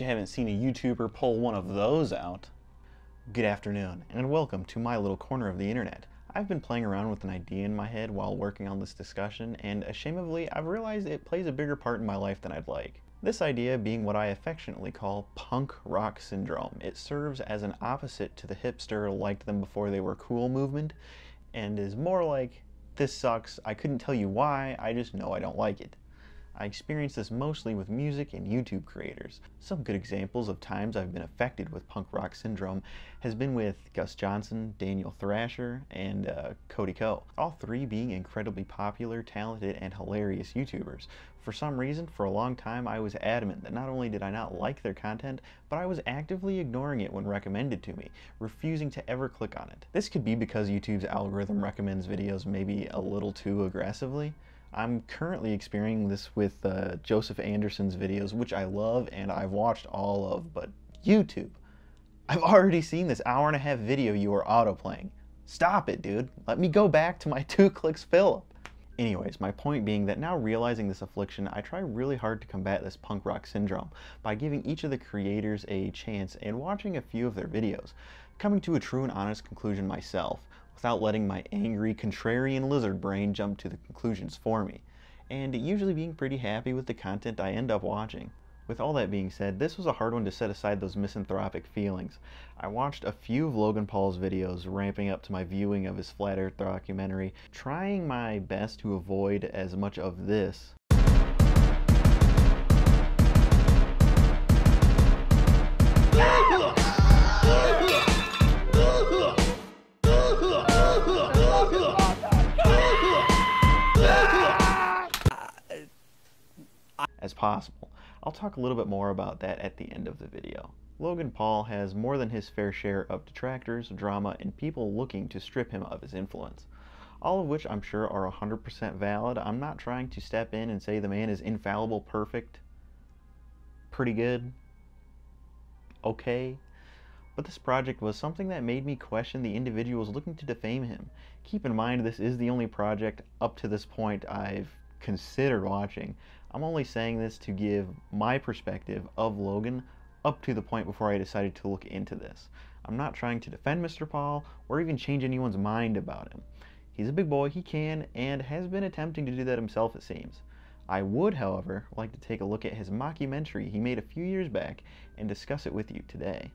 You haven't seen a YouTuber pull one of those out. Good afternoon, and welcome to my little corner of the internet. I've been playing around with an idea in my head while working on this discussion, and ashamedly, I've realized it plays a bigger part in my life than I'd like. This idea being what I affectionately call punk rock syndrome. It serves as an opposite to the hipster liked them before they were cool movement, and is more like, this sucks, I couldn't tell you why, I just know I don't like it. I experience this mostly with music and YouTube creators. Some good examples of times I've been affected with punk rock syndrome has been with Gus Johnson, Daniel Thrasher, and uh, Cody Ko. All three being incredibly popular, talented, and hilarious YouTubers. For some reason, for a long time, I was adamant that not only did I not like their content, but I was actively ignoring it when recommended to me, refusing to ever click on it. This could be because YouTube's algorithm recommends videos maybe a little too aggressively. I'm currently experiencing this with uh, Joseph Anderson's videos, which I love and I've watched all of, but YouTube. I've already seen this hour and a half video you are autoplaying. Stop it, dude. Let me go back to my two clicks up. Anyways, my point being that now realizing this affliction, I try really hard to combat this punk rock syndrome by giving each of the creators a chance and watching a few of their videos, coming to a true and honest conclusion myself, without letting my angry, contrarian lizard brain jump to the conclusions for me, and usually being pretty happy with the content I end up watching. With all that being said, this was a hard one to set aside those misanthropic feelings. I watched a few of Logan Paul's videos ramping up to my viewing of his Flat Earth documentary, trying my best to avoid as much of this ah! As possible. I'll talk a little bit more about that at the end of the video. Logan Paul has more than his fair share of detractors, drama, and people looking to strip him of his influence. All of which I'm sure are 100% valid. I'm not trying to step in and say the man is infallible, perfect, pretty good, okay. But this project was something that made me question the individuals looking to defame him. Keep in mind, this is the only project up to this point I've considered watching. I'm only saying this to give my perspective of Logan up to the point before I decided to look into this. I'm not trying to defend Mr. Paul or even change anyone's mind about him. He's a big boy, he can, and has been attempting to do that himself, it seems. I would, however, like to take a look at his mockumentary he made a few years back and discuss it with you today.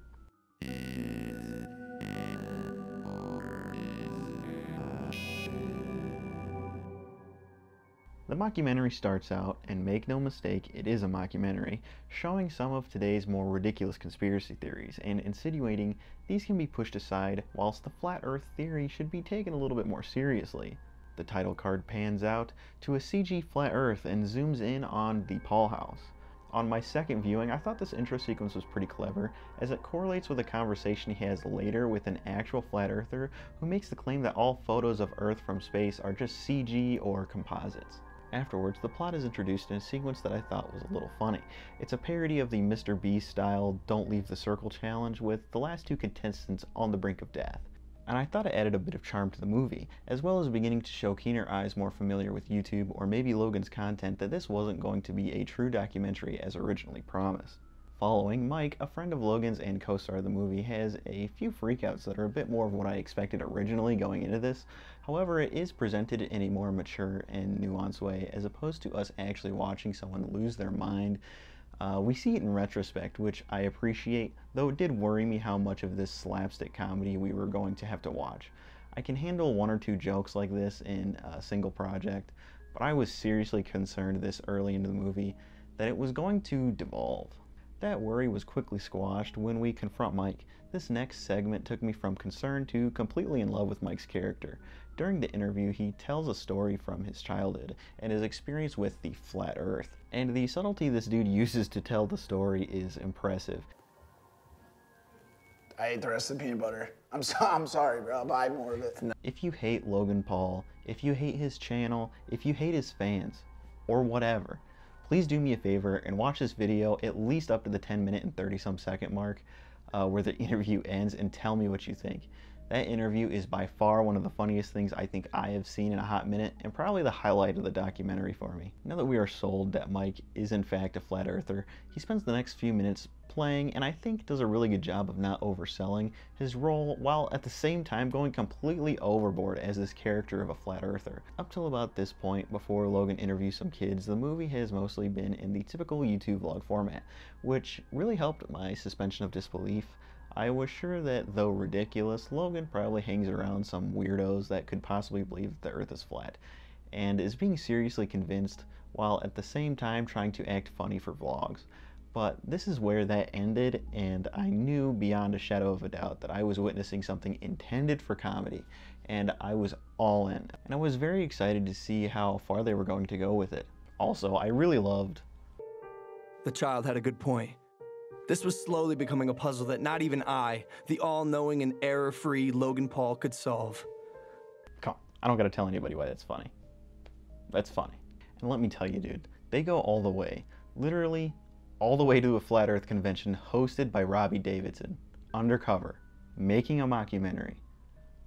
The mockumentary starts out, and make no mistake, it is a mockumentary, showing some of today's more ridiculous conspiracy theories and insinuating these can be pushed aside whilst the flat earth theory should be taken a little bit more seriously. The title card pans out to a CG flat earth and zooms in on the Paul house. On my second viewing, I thought this intro sequence was pretty clever, as it correlates with a conversation he has later with an actual flat earther who makes the claim that all photos of Earth from space are just CG or composites. Afterwards, the plot is introduced in a sequence that I thought was a little funny. It's a parody of the Mr. Beast style Don't Leave the Circle challenge with the last two contestants on the brink of death. And I thought it added a bit of charm to the movie, as well as beginning to show keener eyes more familiar with YouTube or maybe Logan's content that this wasn't going to be a true documentary as originally promised. Following, Mike, a friend of Logan's and co-star of the movie, has a few freakouts that are a bit more of what I expected originally going into this. However, it is presented in a more mature and nuanced way, as opposed to us actually watching someone lose their mind. Uh, we see it in retrospect, which I appreciate, though it did worry me how much of this slapstick comedy we were going to have to watch. I can handle one or two jokes like this in a single project, but I was seriously concerned this early into the movie that it was going to devolve. That worry was quickly squashed when we confront Mike. This next segment took me from concern to completely in love with Mike's character. During the interview, he tells a story from his childhood and his experience with the flat earth. And the subtlety this dude uses to tell the story is impressive. I ate the rest of the peanut butter. I'm, so, I'm sorry, bro. I'll buy more of it. If you hate Logan Paul, if you hate his channel, if you hate his fans, or whatever, please do me a favor and watch this video at least up to the 10 minute and 30 some second mark uh, where the interview ends and tell me what you think. That interview is by far one of the funniest things I think I have seen in a hot minute, and probably the highlight of the documentary for me. Now that we are sold that Mike is in fact a flat earther, he spends the next few minutes playing, and I think does a really good job of not overselling his role, while at the same time going completely overboard as this character of a flat earther. Up till about this point, before Logan interviews some kids, the movie has mostly been in the typical YouTube vlog format, which really helped my suspension of disbelief. I was sure that, though ridiculous, Logan probably hangs around some weirdos that could possibly believe that the Earth is flat, and is being seriously convinced while at the same time trying to act funny for vlogs. But this is where that ended, and I knew beyond a shadow of a doubt that I was witnessing something intended for comedy, and I was all in. And I was very excited to see how far they were going to go with it. Also, I really loved. The child had a good point. This was slowly becoming a puzzle that not even I, the all knowing and error free Logan Paul, could solve. Come on, I don't gotta tell anybody why that's funny. That's funny. And let me tell you, dude, they go all the way. Literally, all the way to a flat earth convention hosted by Robbie Davidson, undercover, making a mockumentary.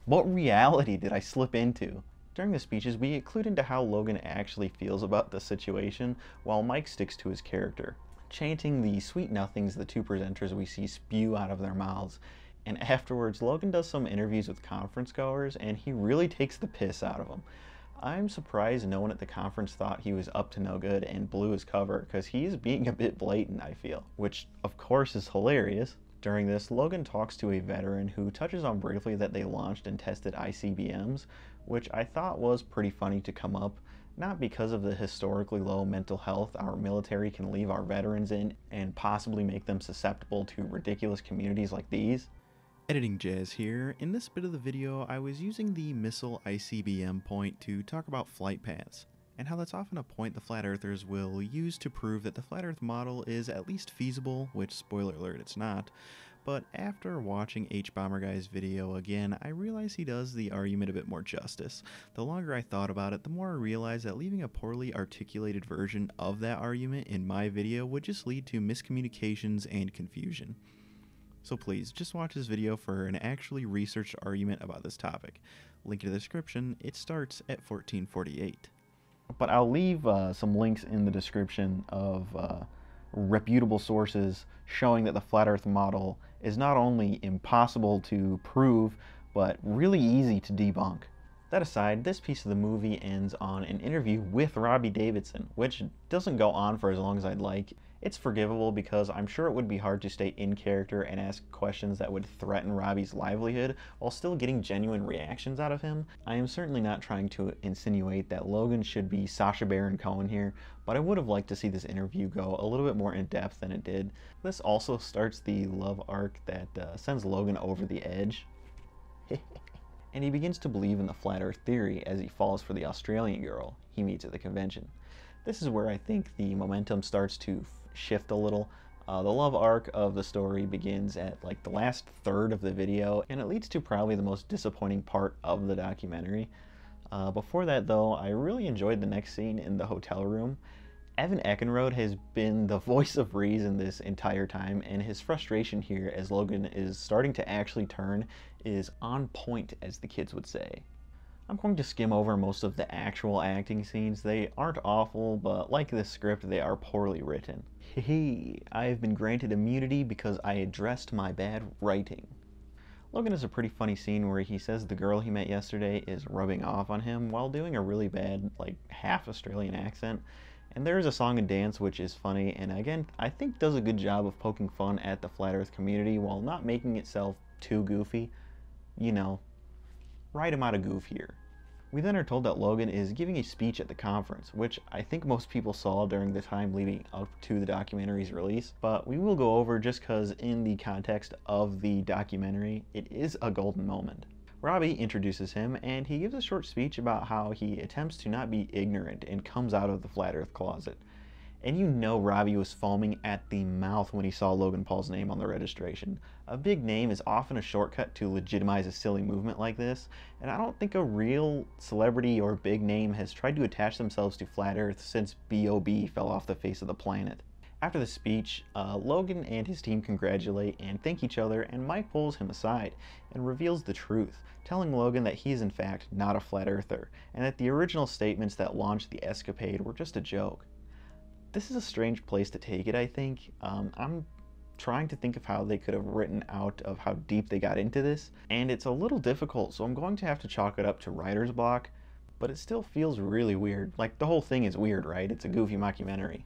What reality did I slip into? During the speeches, we clued into how Logan actually feels about the situation, while Mike sticks to his character chanting the sweet nothings the two presenters we see spew out of their mouths. And afterwards, Logan does some interviews with conference goers, and he really takes the piss out of them. I'm surprised no one at the conference thought he was up to no good and blew his cover, because he's being a bit blatant, I feel, which of course is hilarious. During this, Logan talks to a veteran who touches on briefly that they launched and tested ICBMs, which I thought was pretty funny to come up not because of the historically low mental health our military can leave our veterans in and possibly make them susceptible to ridiculous communities like these. Editing Jazz here. In this bit of the video, I was using the missile ICBM point to talk about flight paths, and how that's often a point the Flat Earthers will use to prove that the Flat Earth model is at least feasible, which, spoiler alert, it's not, but after watching Hbomberguy's video again, I realize he does the argument a bit more justice. The longer I thought about it, the more I realized that leaving a poorly articulated version of that argument in my video would just lead to miscommunications and confusion. So please, just watch this video for an actually researched argument about this topic. Link in the description, it starts at 1448. But I'll leave uh, some links in the description of uh, reputable sources showing that the flat earth model is not only impossible to prove, but really easy to debunk. That aside, this piece of the movie ends on an interview with Robbie Davidson, which doesn't go on for as long as I'd like. It's forgivable because I'm sure it would be hard to stay in character and ask questions that would threaten Robbie's livelihood while still getting genuine reactions out of him. I am certainly not trying to insinuate that Logan should be Sacha Baron Cohen here, but I would have liked to see this interview go a little bit more in depth than it did. This also starts the love arc that uh, sends Logan over the edge. and he begins to believe in the flat earth theory as he falls for the Australian girl he meets at the convention. This is where I think the momentum starts to shift a little. Uh, the love arc of the story begins at like the last third of the video, and it leads to probably the most disappointing part of the documentary. Uh, before that, though, I really enjoyed the next scene in the hotel room. Evan Eckenrode has been the voice of reason this entire time, and his frustration here as Logan is starting to actually turn is on point, as the kids would say. I'm going to skim over most of the actual acting scenes. They aren't awful, but like this script, they are poorly written. Hey, I have been granted immunity because I addressed my bad writing. Logan has a pretty funny scene where he says the girl he met yesterday is rubbing off on him while doing a really bad, like, half Australian accent. And there is a song and dance which is funny, and again, I think does a good job of poking fun at the Flat Earth community while not making itself too goofy. You know, right amount of goof here. We then are told that Logan is giving a speech at the conference, which I think most people saw during the time leading up to the documentary's release, but we will go over just because in the context of the documentary, it is a golden moment. Robbie introduces him and he gives a short speech about how he attempts to not be ignorant and comes out of the flat earth closet. And you know Robbie was foaming at the mouth when he saw Logan Paul's name on the registration. A big name is often a shortcut to legitimize a silly movement like this, and I don't think a real celebrity or big name has tried to attach themselves to Flat Earth since B.O.B. fell off the face of the planet. After the speech, uh, Logan and his team congratulate and thank each other, and Mike pulls him aside and reveals the truth, telling Logan that he is in fact not a flat earther, and that the original statements that launched the escapade were just a joke. This is a strange place to take it, I think. Um, I'm trying to think of how they could have written out of how deep they got into this, and it's a little difficult, so I'm going to have to chalk it up to writer's block, but it still feels really weird. Like, the whole thing is weird, right? It's a goofy mockumentary.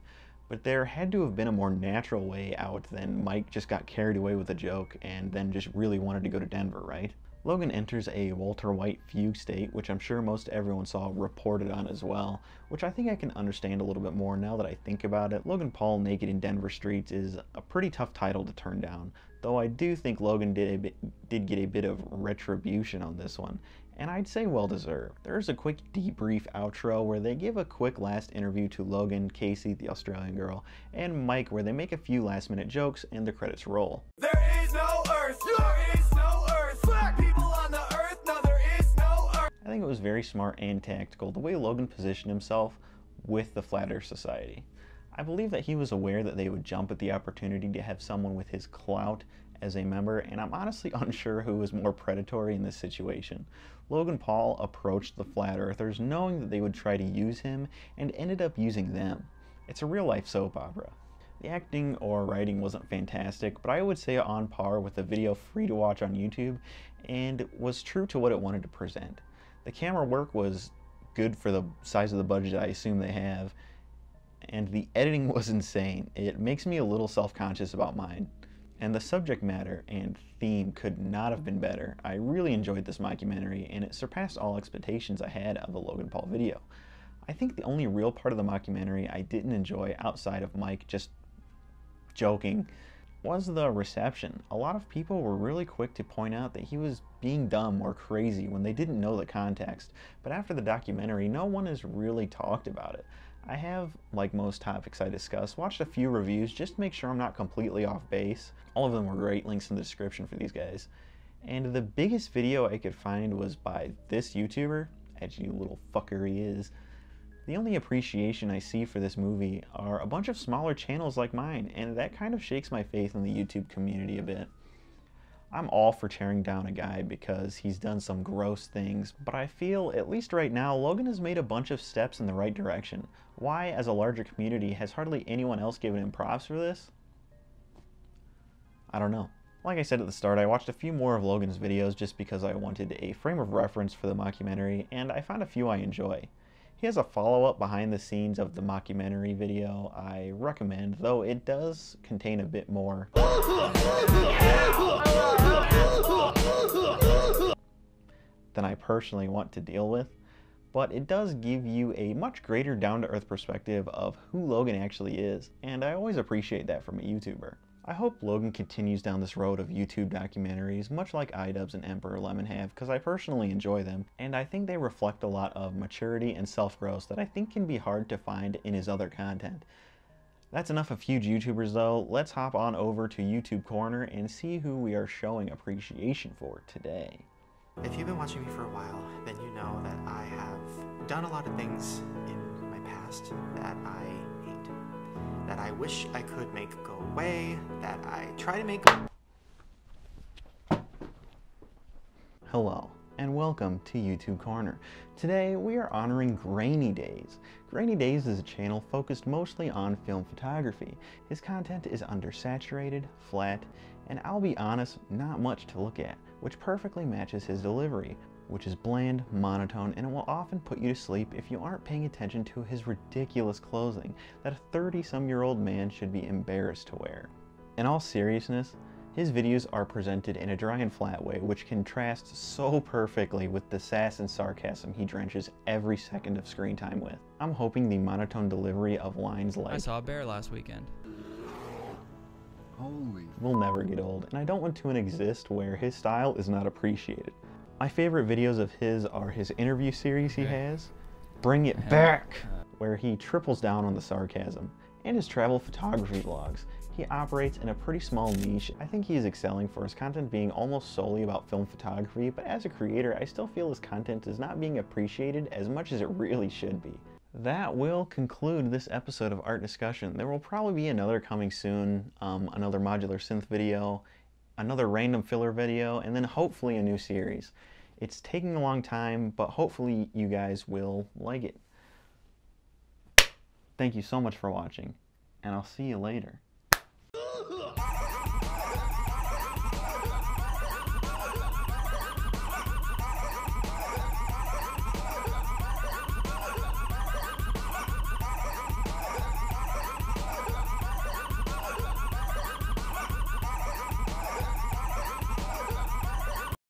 But there had to have been a more natural way out than Mike just got carried away with a joke and then just really wanted to go to Denver, right? Logan enters a Walter White fugue state, which I'm sure most everyone saw reported on as well, which I think I can understand a little bit more now that I think about it. Logan Paul naked in Denver streets is a pretty tough title to turn down, though I do think Logan did, a bit, did get a bit of retribution on this one, and I'd say well deserved. There's a quick debrief outro where they give a quick last interview to Logan, Casey, the Australian girl, and Mike where they make a few last minute jokes and the credits roll. There was very smart and tactical the way Logan positioned himself with the Flat Earth Society. I believe that he was aware that they would jump at the opportunity to have someone with his clout as a member, and I'm honestly unsure who was more predatory in this situation. Logan Paul approached the Flat Earthers knowing that they would try to use him and ended up using them. It's a real life soap opera. The acting or writing wasn't fantastic, but I would say on par with the video free to watch on YouTube and was true to what it wanted to present. The camera work was good for the size of the budget I assume they have, and the editing was insane. It makes me a little self conscious about mine. And the subject matter and theme could not have been better. I really enjoyed this mockumentary, and it surpassed all expectations I had of the Logan Paul video. I think the only real part of the mockumentary I didn't enjoy outside of Mike just joking was the reception. A lot of people were really quick to point out that he was being dumb or crazy when they didn't know the context, but after the documentary, no one has really talked about it. I have, like most topics I discuss, watched a few reviews just to make sure I'm not completely off base. All of them were great, links in the description for these guys. And the biggest video I could find was by this YouTuber, as you little fucker he is. The only appreciation I see for this movie are a bunch of smaller channels like mine, and that kind of shakes my faith in the YouTube community a bit. I'm all for tearing down a guy because he's done some gross things, but I feel, at least right now, Logan has made a bunch of steps in the right direction. Why, as a larger community, has hardly anyone else given him props for this? I don't know. Like I said at the start, I watched a few more of Logan's videos just because I wanted a frame of reference for the mockumentary, and I found a few I enjoy. He has a follow-up behind the scenes of the mockumentary video I recommend, though it does contain a bit more than I personally want to deal with, but it does give you a much greater down-to-earth perspective of who Logan actually is, and I always appreciate that from a YouTuber. I hope Logan continues down this road of YouTube documentaries, much like iDubbbz and Emperor Lemon have, because I personally enjoy them, and I think they reflect a lot of maturity and self-growth that I think can be hard to find in his other content. That's enough of huge YouTubers though, let's hop on over to YouTube Corner and see who we are showing appreciation for today. If you've been watching me for a while, then you know that I have done a lot of things in my past that I. That I wish I could make go away, that I try to make Hello, and welcome to YouTube Corner. Today we are honoring Grainy Days. Grainy Days is a channel focused mostly on film photography. His content is undersaturated, flat, and I'll be honest, not much to look at, which perfectly matches his delivery, which is bland, monotone, and it will often put you to sleep if you aren't paying attention to his ridiculous clothing that a 30 some year old man should be embarrassed to wear. In all seriousness, his videos are presented in a dry and flat way, which contrasts so perfectly with the sass and sarcasm he drenches every second of screen time with. I'm hoping the monotone delivery of lines like I saw a bear last weekend. Holy will never get old, and I don't want to exist where his style is not appreciated. My favorite videos of his are his interview series he has, Bring It Back, where he triples down on the sarcasm, and his travel photography vlogs. He operates in a pretty small niche. I think he is excelling for his content being almost solely about film photography, but as a creator, I still feel his content is not being appreciated as much as it really should be. that will conclude this episode of Art Discussion. There will probably be another coming soon, um, another modular synth video, another random filler video, and then hopefully a new series. It's taking a long time, but hopefully you guys will like it. Thank you so much for watching, and I'll see you later.